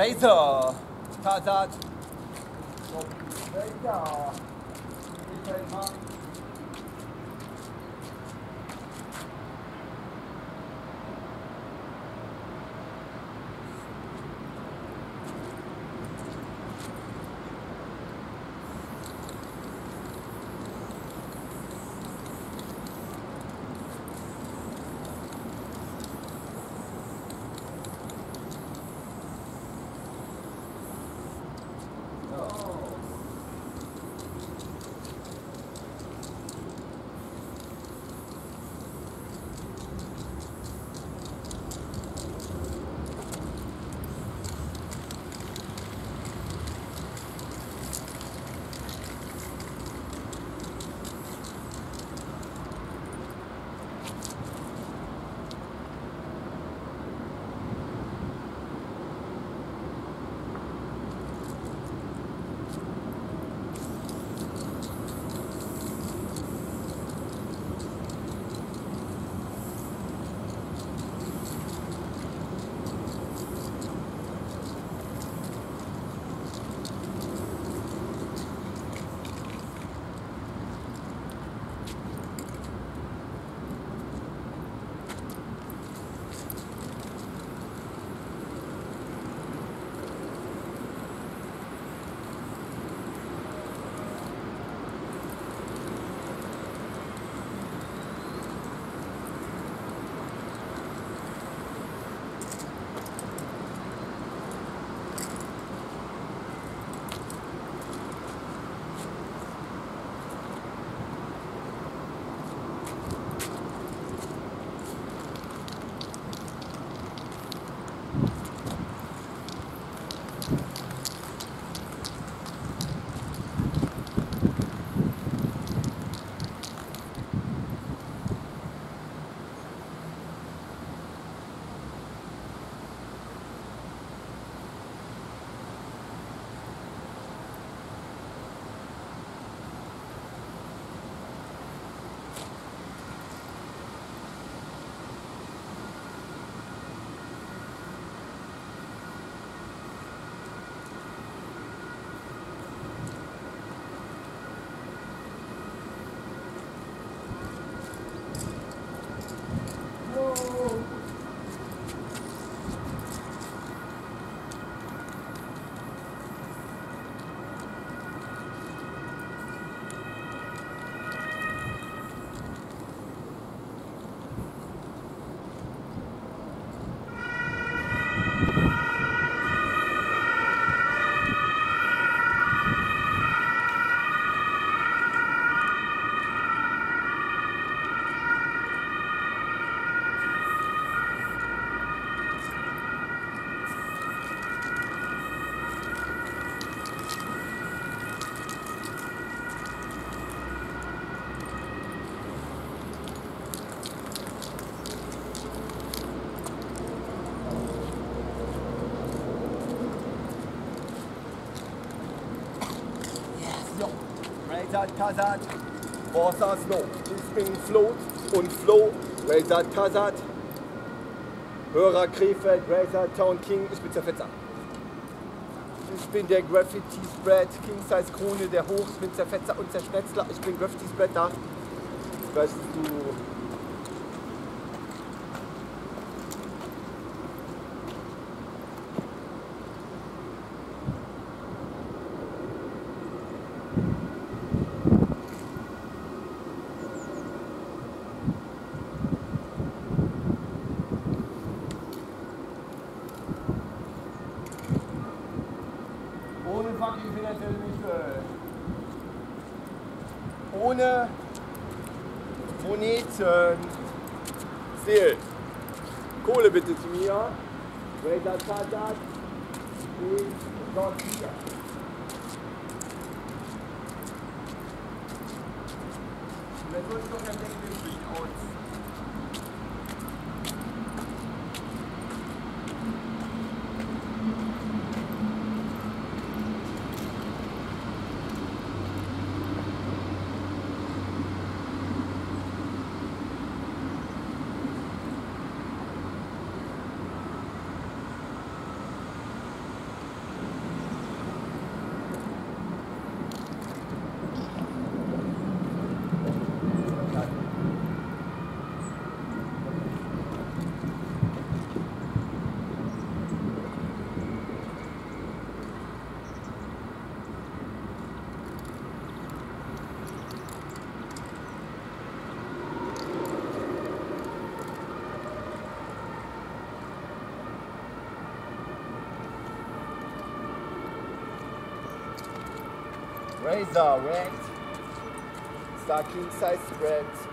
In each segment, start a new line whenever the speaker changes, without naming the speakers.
Razor，擦擦。你吗？Kazat, Forza Snow, Bisping Float und Flow, Razat Kazat, Hörer Krefeld, Razat Town King, ich bin Zerfetzer. Ich bin der Graffiti Spread, King Size Krone, der Hoch, ich bin Zerfetzer und Zerschnetzler, ich bin Graffiti Spread da. Weißt du, Razor Red. Star King Size Spread.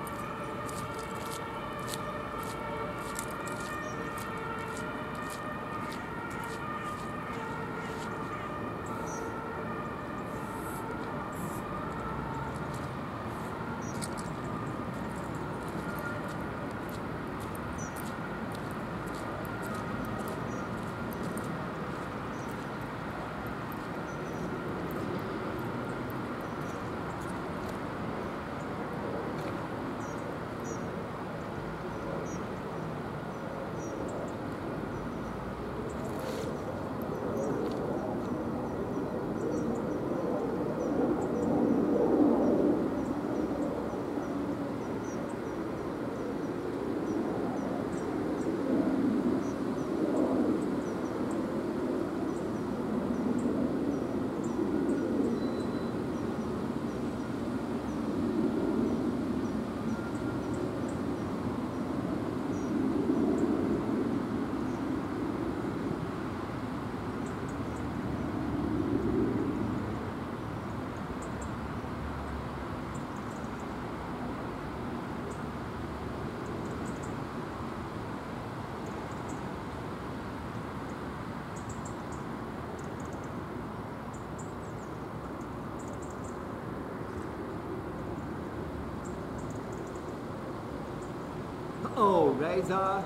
Razer,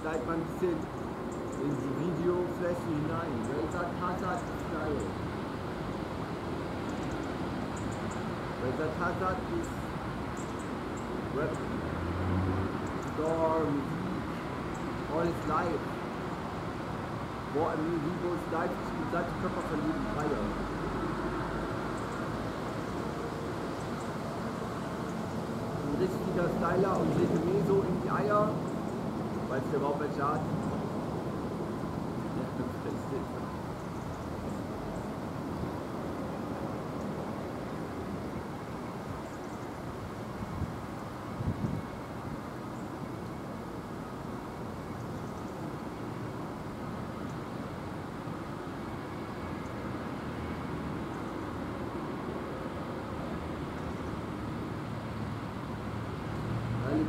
steigt mal ein bisschen in die Videofläche hinein. Razer Tazat Style. Razer Tazat ist Rap, Store, Musik, all is live. Boah, im Video ist live, ich bin seit Körper verlieben, Feier. Richtiger Styler und lege mir so in die Eier, weil es überhaupt welche hat.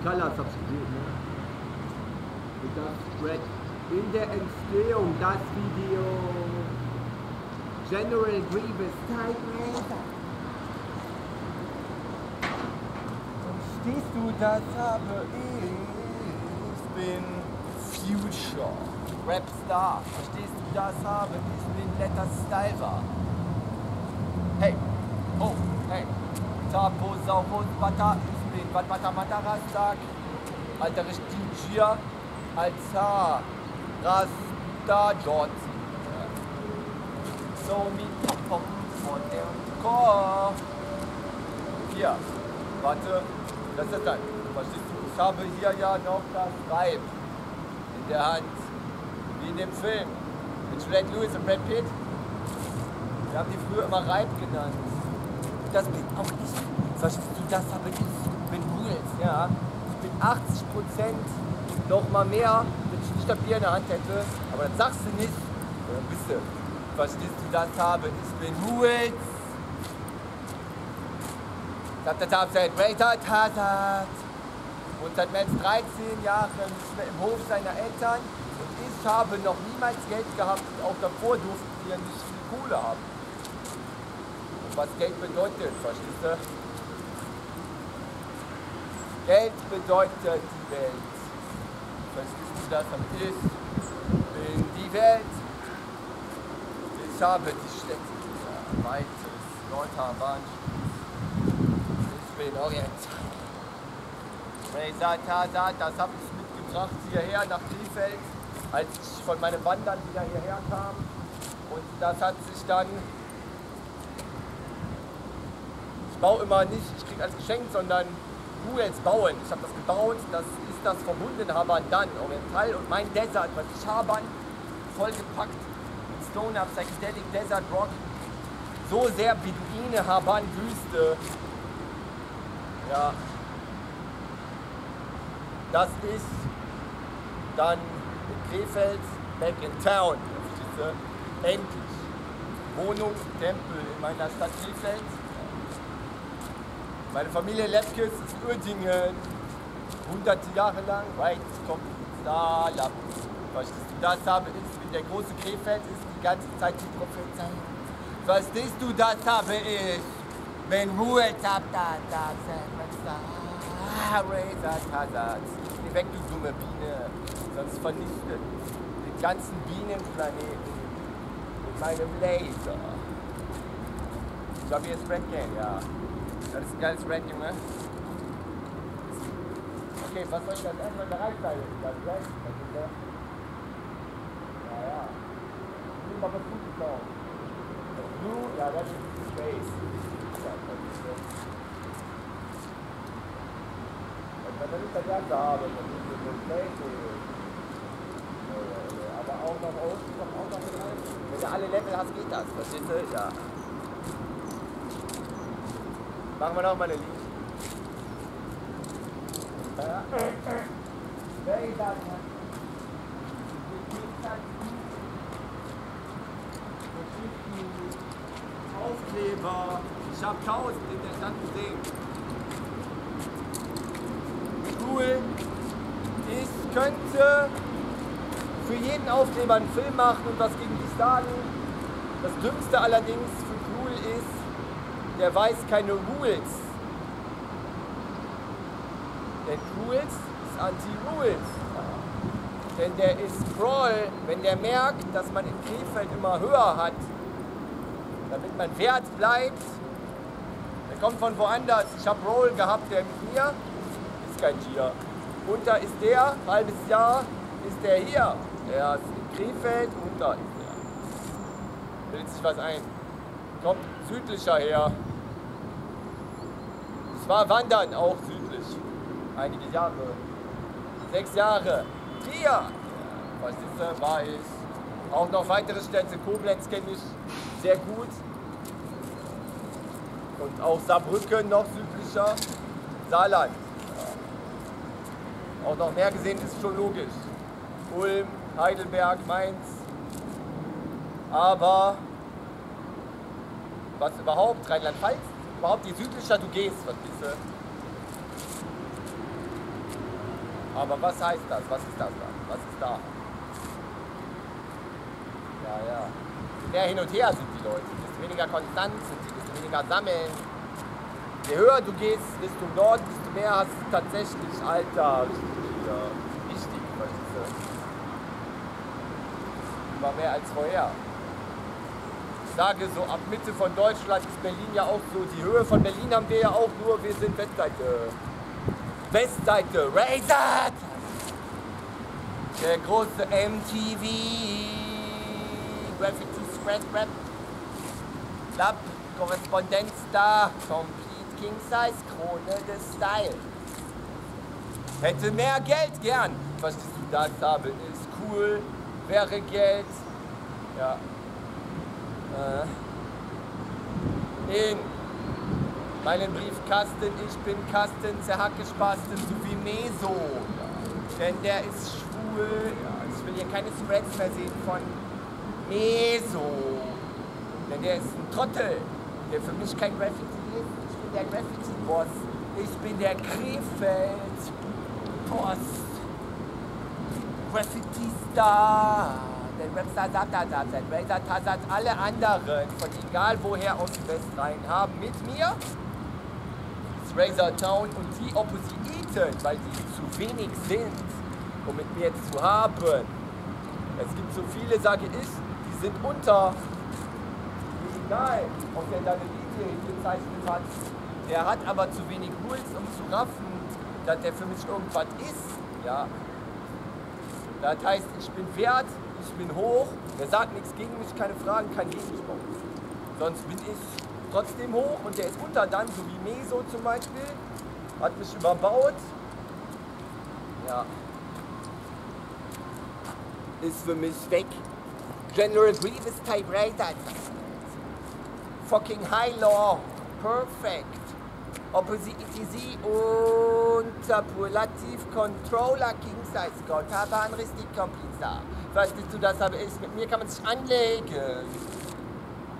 Colors hab's gesehen, ne? Und das Spread in der Entstehung, das Video General Grievous Tiger.
Verstehst du, das habe ich. Bin Future. Rapstar. Verstehst du, das habe ich. bin Letter Styler. Hey. Oh, hey. Taposaurus Bata. Bata Matarastak. Alter, ich DJ. Alter. Rasta dort. So mit Pop von der Chor. Hier. Warte. Das ist dann. Verstehst du? Ich habe hier ja noch das Reib in der Hand. Wie in dem Film. Mit Juliette Lewis und Brad Pitt. Wir haben die früher immer Reib genannt. Das bin auch ich. Verstehst du? Das habe ich. Ich ja. Ich bin 80 Prozent noch mal mehr, wenn ich nicht das Bier in der Hand hätte. Aber das sagst du nicht. Oder bist du? Verstehst du, das habe ich. bin Nils. Tatat Greater Tatat. Und seit mehr als 13 Jahren nicht mehr im Hof seiner Eltern. Und ich habe noch niemals Geld gehabt. Und auch davor durften wir nicht viel Kohle haben. Und was Geld bedeutet, verstehst du? Geld bedeutet die Welt. Verstehst du das? Ich bin die Welt. Ich habe die Städte. Weites, Nordhavann, ich bin orientiert. Razor Tazat, das habe ich mitgebracht hierher nach Krefeld, als ich von meinem Wandern wieder hierher kam. Und das hat sich dann. Ich baue immer nicht, ich kriege als Geschenk, sondern jetzt bauen. Ich habe das gebaut, das ist das verbundene Habandan, Oriental und mein Desert, was ich habe, vollgepackt mit Stoner, Psychedelic Desert Rock. So sehr Beduine, Haban, Wüste. Ja. Das ist dann in Krefeld back in town. Endlich. Wohnung, Tempel in meiner Stadt Krefeld. Meine Familie Lepkes ist Uerdingen, hunderte Jahre lang, weit kommt da, verstehst du, das habe ich, wenn der große Krefeld ist, die ganze Zeit die Prophezei. Verstehst du, das habe ich, wenn Ruhe tap, da, da. Geh weg, du dumme Biene, sonst vernichtet den ganzen Bienenplaneten mit meinem Laser. Ich habe hier Spread Game, ja. Das ist ein geiles Spread, Junge. Okay, was soll ich jetzt erstmal da reinsteigen? Das Red, das ist der. Ja, ja. Nimm mal was Gutes drauf. Das Blue, ja, das ist Space. Das. Wenn man nicht das Ganze haben, dann ist es so Space. Aber auch nach kommt auch mit rein. Wenn du alle Level hast, geht das. Verstehst du? Ja. Machen wir noch mal eine Linie. Very bad. Aufkleber. Ich habe tausend interessante Dinge. Cool. Ich könnte für jeden Aufkleber einen Film machen und was gegen dich sagen. Das Dümmste allerdings für cool ist, der weiß keine Rules. Denn Rules ist Anti-Rules. Denn der ist Scroll, wenn der merkt, dass man in Krefeld immer höher hat, damit man wert bleibt. Der kommt von woanders. Ich habe Roll gehabt, der mit mir ist kein Gier. Unter ist der, halbes Jahr ist der hier. Der ist in Krefeld, unter ist der. Bildet sich was ein. Kommt südlicher her. Es war Wandern auch südlich. Einige Jahre. Sechs Jahre. Was ist war ich. Auch noch weitere Städte. Koblenz kenne ich sehr gut. Und auch Saarbrücken noch südlicher. Saarland. Auch noch mehr gesehen ist schon logisch. Ulm, Heidelberg, Mainz. Aber was überhaupt, Rheinland-Pfalz, überhaupt je südlicher du gehst, was ist Aber was heißt das? Was ist das da? Was ist da? Ja, ja. Mehr hin und her sind die Leute, desto weniger konstant sind sie, desto weniger sammeln. Je höher du gehst, desto dort, desto mehr hast du tatsächlich Alter, richtig, ja, wichtig, verstehst du? Immer mehr als vorher. Sage so, ab Mitte von Deutschland ist Berlin ja auch so, die Höhe von Berlin haben wir ja auch nur, wir sind Westseite. Westseite, Razor! Der große MTV Graffiti Spread Rap Club Korrespondenzstar Complete King Size Krone des Style Hätte mehr Geld gern. Verstehst du, das habe ist cool, wäre Geld. Ja. Äh. In meinen Briefkasten, ich bin Kasten, zerhackespasten, so wie Meso. Denn der ist schwul. Ich will hier keine Spreads mehr sehen von Meso. Denn der ist ein Trottel, der für mich kein Graffiti ist. Ich bin der Graffiti-Boss. Ich bin der Krefeld-Boss. Graffiti-Star. Razor Tazat, alle anderen, von egal woher aus West rein, haben mit mir Razor Town und die Oppositen, weil die zu wenig sind, um mit mir zu haben. Es gibt so viele, sage ich, die sind unter. Egal, ob der da eine Linie hingezeichnet hat. Der hat aber zu wenig Puls, um zu raffen, dass der für mich irgendwas ist. Ja. Das heißt, ich bin wert, ich bin hoch, der sagt nichts gegen mich, keine Fragen, kein Gegenspruch. Sonst bin ich trotzdem hoch und der ist unter dann, so wie Meso zum Beispiel, hat mich überbaut. Ja. Ist für mich weg. General Grievous Typewriter. Fucking High Law. Perfect. Opposite ETZ Interpolativ Controller King Size Code. Tabanristik Kompliza. Verstehst du, das habe ich. Mit mir kann man sich anlegen.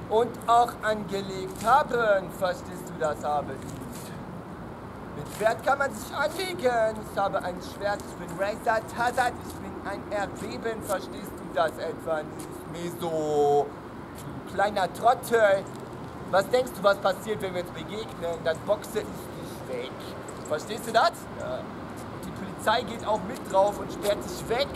und auch angelegt haben. Verstehst du das, habe ich? Mit Schwert kann man sich anlegen. Ich habe ein Schwert, ich bin Razor Tazat, ich bin ein Erdbeben. Verstehst du das etwa nicht? Meso, du kleiner Trottel. Was denkst du, was passiert, wenn wir uns begegnen? Das Boxe ist nicht weg. Verstehst du das? Ja. Die Polizei geht auch mit drauf und sperrt dich weg,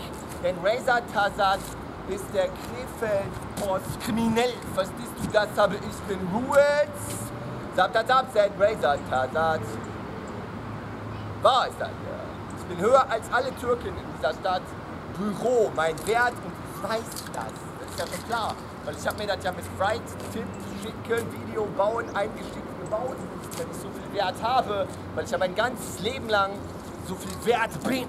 denn Razor Tazat ist der Krefeld-Boss kriminell. Verstehst du das? Habe ich bin Rules. Zap, zap, zap, zap, Razor Tazat. Wahr ist das, ja. Ich bin höher als alle Türken in dieser Stadt. Büro, mein Wert und ich weiß das. Das ist ja schon klar. Weil ich habe mir das ja mit Fright, Tipp, Schicken, Video bauen, eingeschickt gebaut, wenn ich so viel Wert habe, weil ich ja mein ganzes Leben lang so viel Wert bin.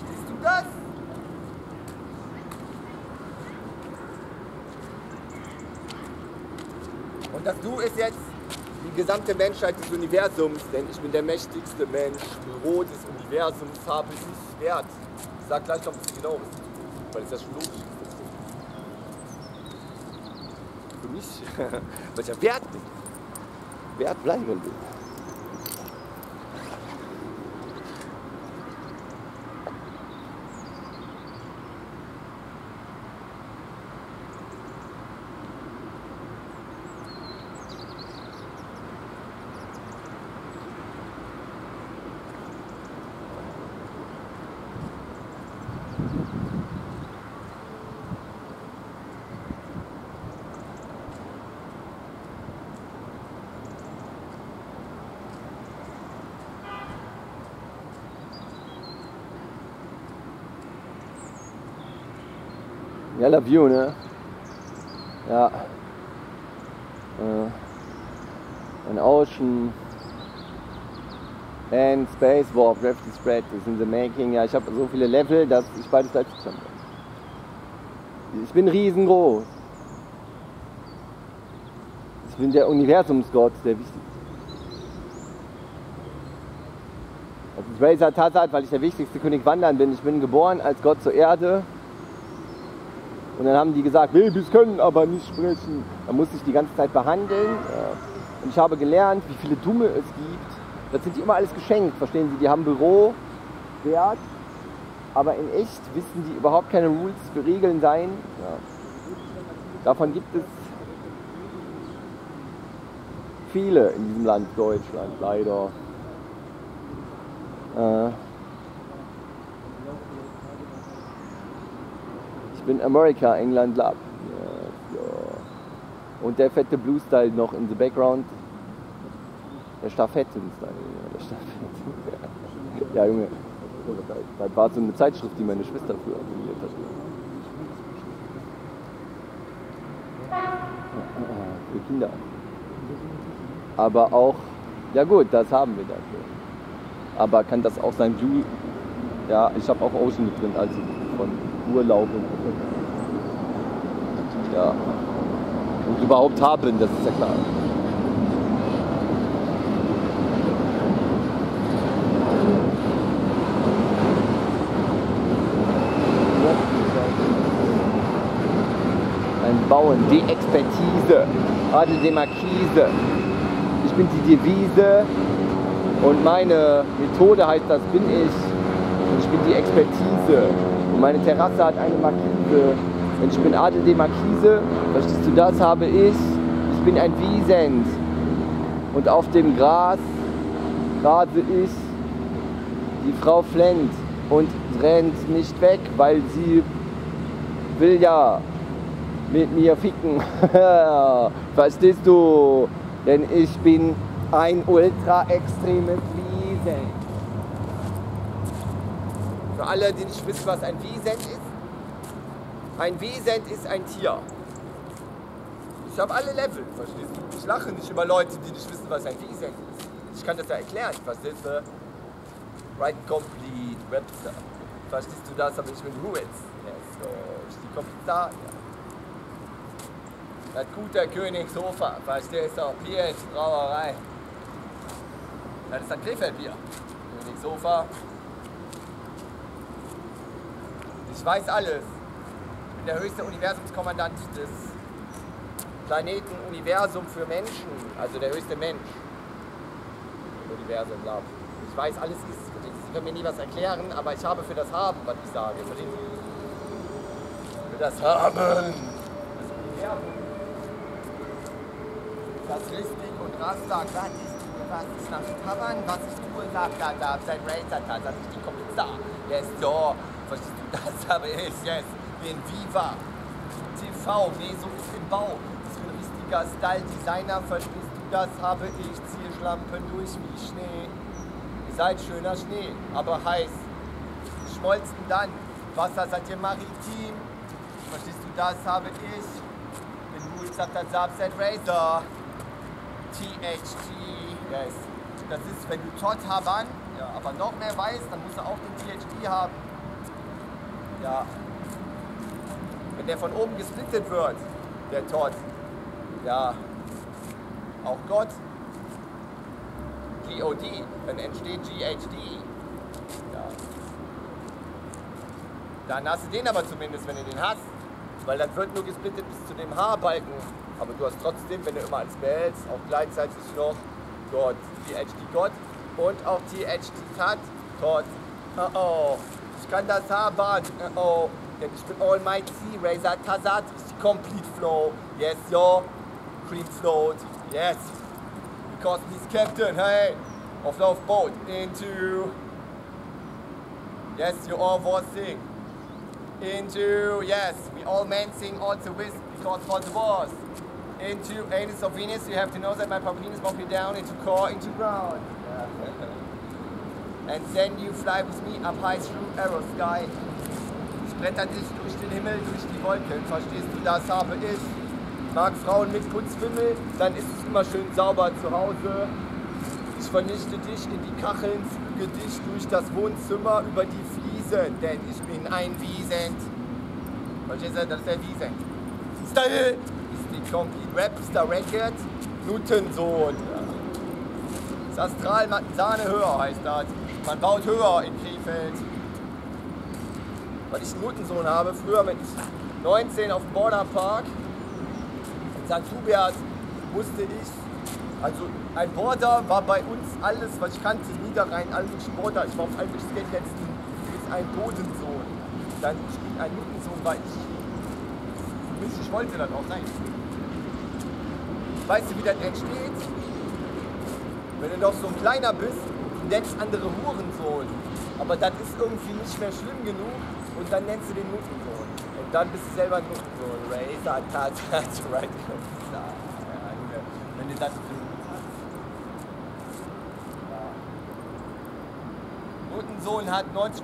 Siehst du das? Und das Du ist jetzt die gesamte Menschheit des Universums, denn ich bin der mächtigste Mensch, Büro des Universums, habe ich Wert. Ich sag gleich noch ein genau, weil es ja schon logisch ist. Für mich, weil ich ja Wert bin. Wert bleiben will. Love you, ne? Ja. Äh, an ocean and space warp, gravity spread is in the making. Ja, ich habe so viele Level, dass ich beides gleichzeitig kann. Ich bin riesengroß. Ich bin der Universumsgott, der wichtigste. Das ist Razor Tazat, weil ich der wichtigste König Wandern bin. Ich bin geboren als Gott zur Erde. Und dann haben die gesagt, Babys können aber nicht sprechen. Da musste ich die ganze Zeit behandeln. Und ich habe gelernt, wie viele Dumme es gibt. Das sind die immer alles geschenkt, verstehen Sie? Die haben Büro, Wert, aber in echt wissen die überhaupt keine Rules für Regeln sein. Ja. Davon gibt es viele in diesem Land Deutschland, leider. Äh, bin America, England, Lab. Ja, ja. Und der fette Blue-Style noch in the background. Der Stafetten-Style. Ja, der Stafetten. ja, Junge. Das war so eine Zeitschrift, die meine Schwester früher abonniert hat. Für Kinder. Aber auch, ja gut, das haben wir dafür. Aber kann das auch sein Blue? Ja, ich habe auch Ocean mit drin, also von Urlaub ja. Und überhaupt haben, das ist ja klar. Ein Bauen, die Expertise, Adel de Marquise. Ich bin die Devise und meine Methode heißt, das bin ich. Und ich bin die Expertise. Meine Terrasse hat eine Markise. Und ich bin Adel de Markise. Verstehst du, das habe ich. Ich bin ein Wiesent. Und auf dem Gras grase ich. Die Frau flennt und rennt nicht weg, weil sie will ja mit mir ficken. Verstehst du? Denn ich bin ein ultra extremes Wiesent. Für alle, die nicht wissen, was ein Wiesent ist. Ein Wiesent ist ein Tier. Ich habe alle Level, verstehst du? Ich lache nicht über Leute, die nicht wissen, was ein Wiesent ist. Ich kann das ja erklären, verstehst du? Right Complete, Webster. Verstehst du das? Aber ich bin Ruiz. Yes, so, ich. Ja. Das gute Königshofer, verstehst du? Bier ist Brauerei. Das ist ein Krefeldbier. Königshofer. Ich weiß alles. Ich bin der höchste Universumskommandant des Planeten, Universum für Menschen, also der höchste Mensch. Universum, glaube ich. Ich weiß, alles ist, Sie können mir nie was erklären, aber ich habe für das Haben, was ich sage. Verstehen Sie? Für das Haben. Das Universum. Das Richtig und Rasta, was ist, was ist nach Tavan, was ist tue, sagt da, da, sein Razer, da, das ist die Kommissar. Yes, so, verstehst du, das habe ich, yes, wie in Viva. TV, nee, so ist im Bau. Das ist ein richtiger Style-Designer, verstehst du, das habe ich. Zierschlampen durch wie Schnee. Ihr seid schöner Schnee, aber heiß. Schmolzen dann. Wasser seid ihr maritim. Verstehst du, das habe ich. Bin Ruhl, sagt das Subset Razor. THT, yes. Das ist, wenn du Todd Haban, ja, aber noch mehr weißt, dann musst du auch den THT haben. Ja. Wenn der von oben gesplittet wird, der Todd, ja, auch Gott, GOD, dann entsteht GHD. Ja. Dann hast du den aber zumindest, wenn du den hast. Weil das wird nur gesplittet bis zu dem H-Balken. Aber du hast trotzdem, wenn du immer als behältst, auch gleichzeitig noch Gott und auch THD Tat dort. Oh, oh, kann das haben. Uh, oh, Almighty, Razor Tazat, Complete Flow. Yes, yo, Cream Float. Yes, because this captain, hey, of love boat into. Yes, you all sing. Into, yes, we all men sing also with because for the wars. Into anus of Venus, you have to know that my penis won't be down into core, into ground. And then you fly with me up high through arrow sky. Bretter dich durch den Himmel, durch die Wolken. Verstehst du, das habe ich. Mag Frauen mit Putzwimmel, dann ist es immer schön sauber zu Hause. Ich vernichte dich in die Kacheln, füge dich durch das Wohnzimmer über die Fliesen, denn ich bin ein Wiesent. Verstehst du, das ist der Wiesent. Style ist die Complete Rap Star Record, Nutensohn. Das Astral Sahne höher heißt das. Man baut höher in Krefeld. Weil ich einen Nutensohn habe, früher mit 19 auf dem Border Park in St. Hubert musste ich also ein Border war bei uns alles, was ich kannte, Niederrhein, alles Border. Ich war auf einem Skate letzten, ist ein Bodensohn. Dann ein Nuttensohn war ich. Mich, ich wollte das auch sein. Weißt du, wie das entsteht? Wenn du doch so ein kleiner bist, nennst andere Hurensohn. Aber das ist irgendwie nicht mehr schlimm genug und dann nennst du den Nuttensohn. Und dann bist du selber ein Nuttensohn. Razor, Tat, right. Wenn du das Sohn hat 90%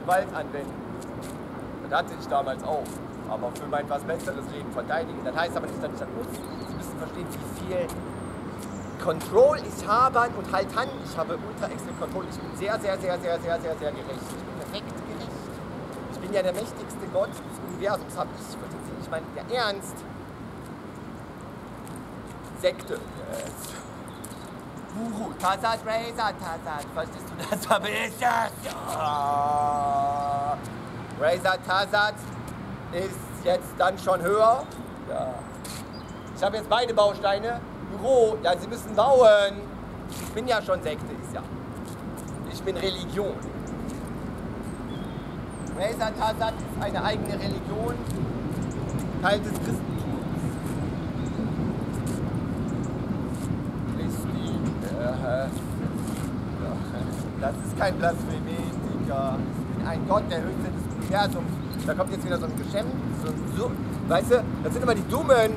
Gewaltanwendung. Das hatte ich damals auch. Aber für mein was besseres Leben verteidigen. Das heißt aber nicht, dass ich das muss. Sie müssen verstehen, wie viel Control ich habe und halt an. Ich habe ultra extra Control. Ich bin sehr, sehr, sehr, sehr, sehr, sehr, sehr gerecht. Ich bin perfekt gerecht. Ich bin ja der mächtigste Gott des Universums. Hab ich, ich meine, der Ernst. Sekte. Yes. Guru, Tazat, Razor, Tazat. Verstehst du das? Aber ich das. Ja. Razor Tazat ist jetzt dann schon höher. Ja. Ich habe jetzt beide Bausteine. Büro, ja, sie müssen bauen. Ich bin ja schon Sekte, ist ja. Ich bin Religion. Tazat ist eine eigene Religion, Teil des Christentums. Das ist kein Blasphemetiker. Ich bin ein Gott, der Höchste des Universums. Da kommt jetzt wieder so ein Geschäft. So, so, weißt du, das sind immer die Dummen,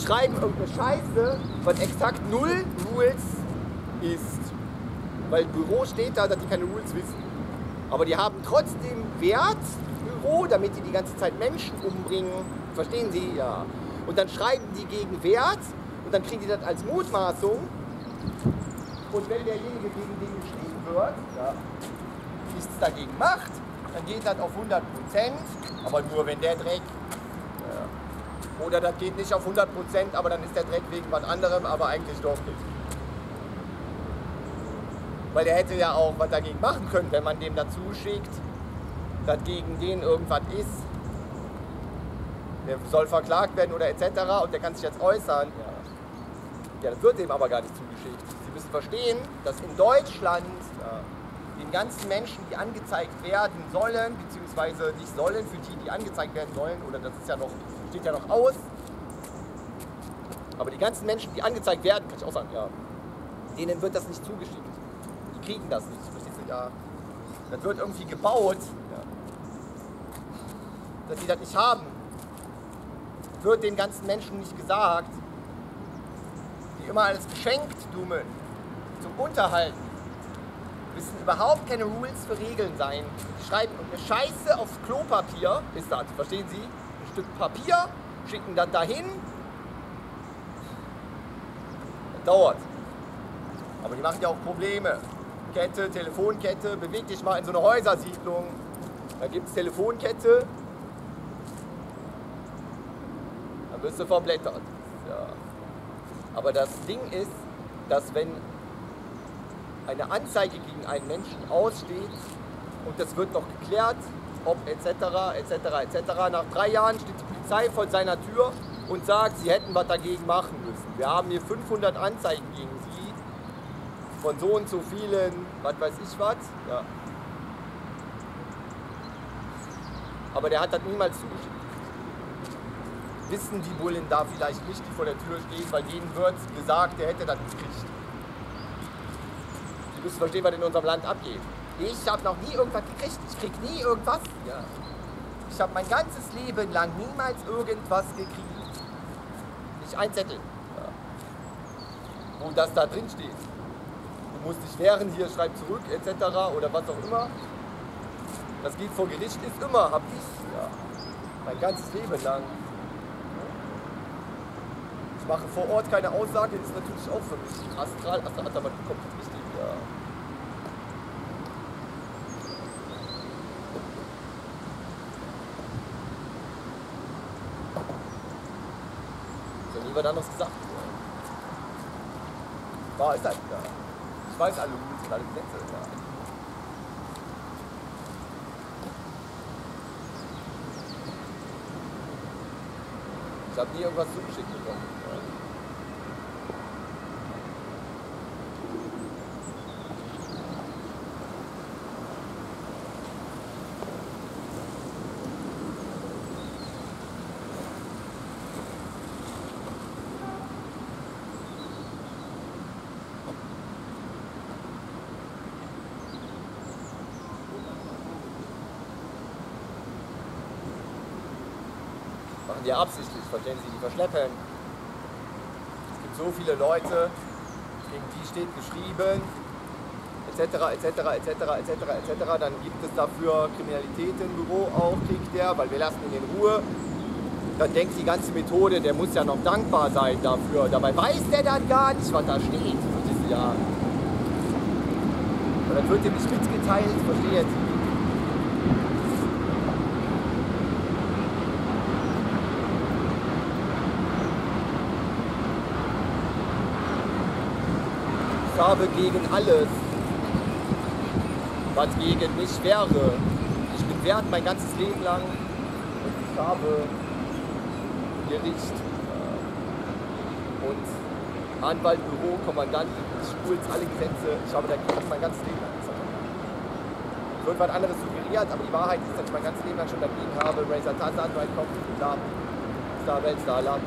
schreiben irgendeine Scheiße, was exakt null Rules ist. Weil Büro steht da, dass die keine Rules wissen. Aber die haben trotzdem Wert, Büro, damit die die ganze Zeit Menschen umbringen. Verstehen Sie? Ja. Und dann schreiben die gegen Wert und dann kriegen die das als Mutmaßung und wenn derjenige, gegen den geschrieben wird, ja, nichts dagegen macht, dann geht das auf 100 Prozent, aber nur wenn der Dreck. Oder das geht nicht auf 100 Prozent, aber dann ist der Dreck wegen was anderem, aber eigentlich doch nicht. Weil der hätte ja auch was dagegen machen können, wenn man dem dazu schickt, dass gegen den irgendwas ist. der soll verklagt werden oder etc. und der kann sich jetzt äußern. Ja, ja das wird dem aber gar nicht zugeschickt. Sie müssen verstehen, dass in Deutschland ja, den ganzen Menschen, die angezeigt werden sollen, beziehungsweise nicht sollen, für die, die angezeigt werden sollen, oder das ist ja noch, steht ja noch aus, aber die ganzen Menschen, die angezeigt werden, kann ich auch sagen, ja, denen wird das nicht zugeschickt. Die kriegen das nicht. Verstehst du? Ja, das wird irgendwie gebaut, ja, dass sie das nicht haben. Wird den ganzen Menschen nicht gesagt, die immer alles geschenkt dummen, zum Unterhalten müssen überhaupt keine Rules für Regeln sein. Die schreiben eine Scheiße aufs Klopapier, ist das, verstehen Sie? Stück Papier, schicken dann dahin. Das dauert. Aber die machen ja auch Probleme. Kette, Telefonkette, beweg dich mal in so eine Häusersiedlung. Da gibt es Telefonkette. Dann wirst du verblättert. Ja. Aber das Ding ist, dass wenn eine Anzeige gegen einen Menschen aussteht und das wird noch geklärt, ob etc. etc. etc. Nach drei Jahren steht die Polizei vor seiner Tür und sagt, sie hätten was dagegen machen müssen. Wir haben hier 500 Anzeigen gegen sie von so und so vielen, was weiß ich was. Ja. Aber der hat das niemals zugeschickt. Wissen die Bullen da vielleicht nicht, die vor der Tür stehen, weil denen wird gesagt, der hätte das gekriegt. Sie müssen verstehen, was in unserem Land abgeht. Ich habe noch nie irgendwas gekriegt. Ich krieg nie irgendwas. Ja. Ich habe mein ganzes Leben lang niemals irgendwas gekriegt. Nicht ein Zettel. Ja. Wo das da drin steht. Du musst dich wehren, hier schreib zurück, etc. oder was auch immer. Das geht vor Gericht, ist immer, hab ich. Ja. Mein ganzes Leben lang. Ich mache vor Ort keine Aussage, ist natürlich auch für mich astral, astral, aber kommt wichtig. Ja. Ich habe nie was anderes gesagt. Wahr ist das, ja. Ich weiß alle Rules und alle Gesetze, ja. Ich habe nie irgendwas zugeschickt bekommen. Ja. Die absichtlich, verstehen Sie, die verschleppen. Es gibt so viele Leute, gegen die steht geschrieben, etc., etc., etc., etc., etc. Dann gibt es dafür Kriminalität im Büro auch, kriegt der, weil wir lassen ihn in Ruhe. Dann denkt die ganze Methode, der muss ja noch dankbar sein dafür. Dabei weiß der dann gar nicht, was da steht. Verstehst du ja? Und dann wird ihm nicht mitgeteilt, versteht habe gegen alles, was gegen mich wäre. Ich bin wert mein ganzes Leben lang und ich habe Gericht äh, und Anwalt, Büro, Kommandant, Schools, alle Gesetze. Ich habe dagegen mein ganzes Leben lang. Es wird was anderes suggeriert, aber die Wahrheit ist, dass ich mein ganzes Leben lang schon dagegen habe. Razer Tarzan, Right Kopf, Star, Star Welt, Star Alarm.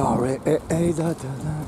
Sorry. Eh, eh, da, da, da.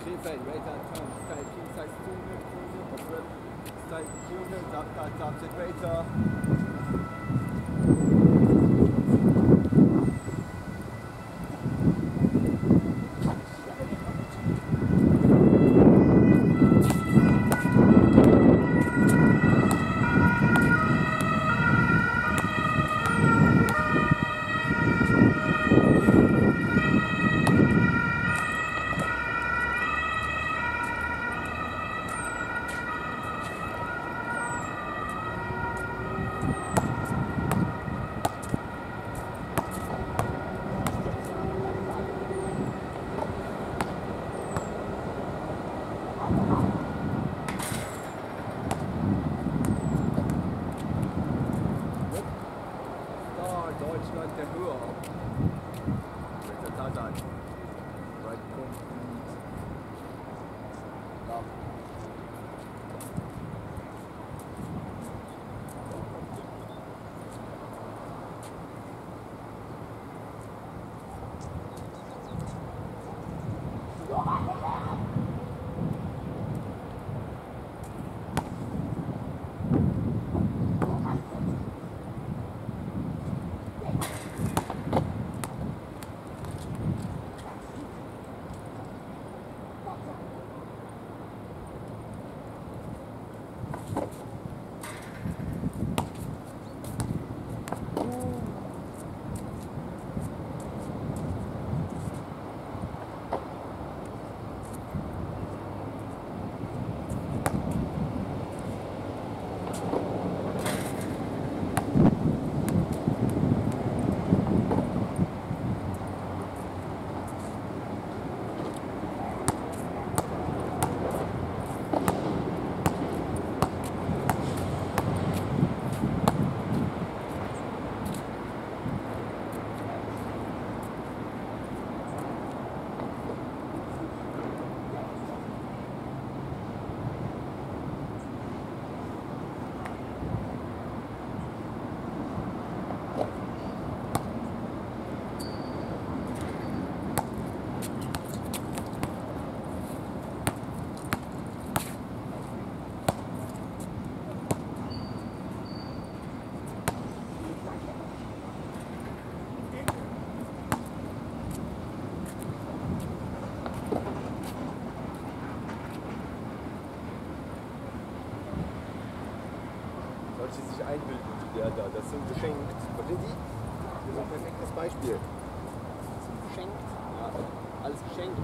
Krefeld, Greater Town, Style King Size 200, Style 200, Zap, Zap, Zap, Zap, Greater.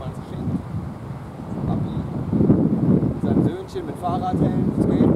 Alles geschenkt. Papi, sein Söhnchen mit Fahrradhelm, Skateboard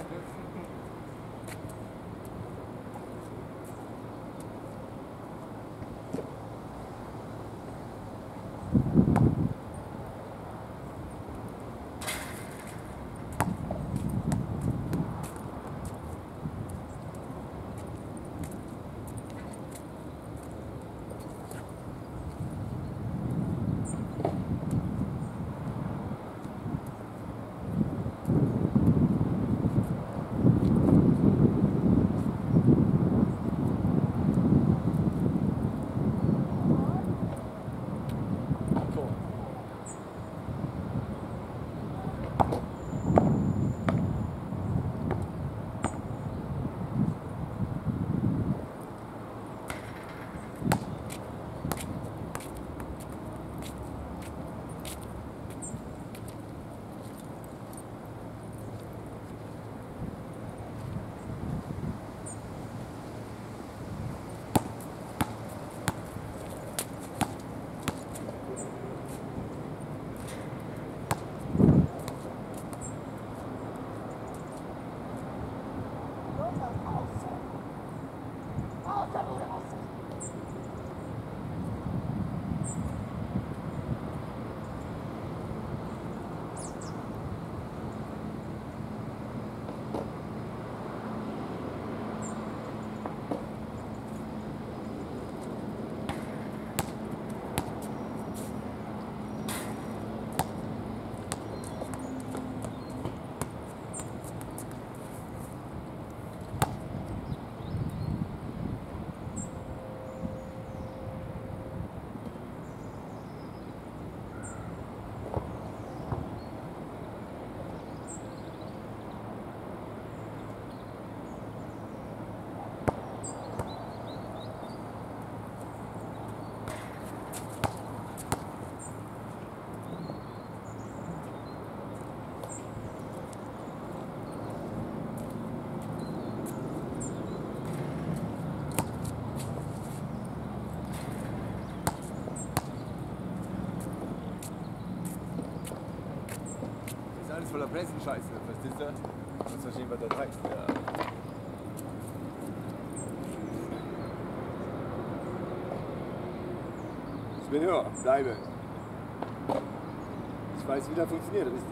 Pressenscheiße, verstehst du? Du musst verstehen, was das heißt. Ja. Ich bin höher, bleibe. Ich weiß, wie das funktioniert, das ist